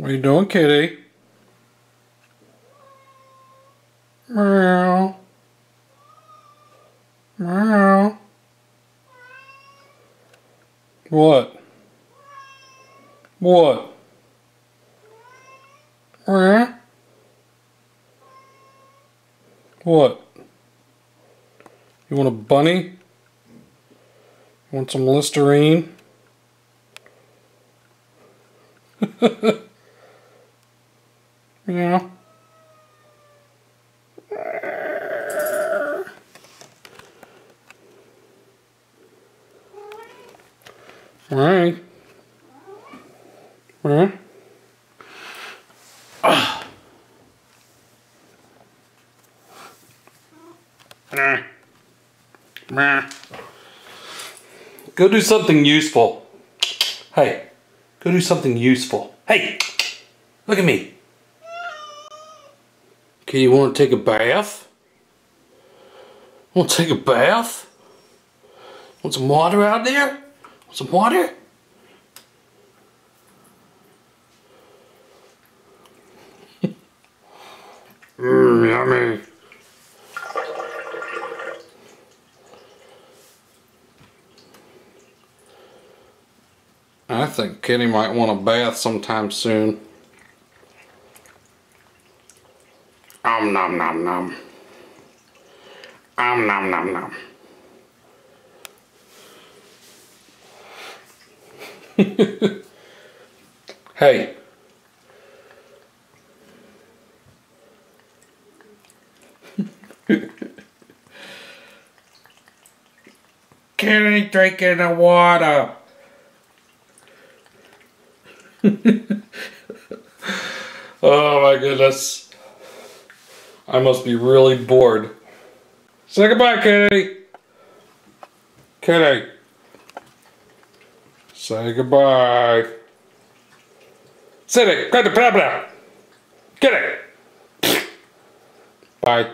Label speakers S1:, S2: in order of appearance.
S1: What are you doing, kitty? Meow. Meow. What? What? Meow. What? You want a bunny? You want some Listerine? yeah. Alright. Ah. Go do something useful. Hey, go do something useful. Hey, look at me. Okay, you want to take a bath? Want to take a bath? Want some water out there? Want some water? Mmm, yummy. I think Kitty might want a bath sometime soon. Om nom nom nom. Om nom nom nom. hey. Kitty drinking the water. oh my goodness. I must be really bored. Say goodbye, Kitty. Kitty. Say goodbye. Sit it. Get the blah blah. It. Bye.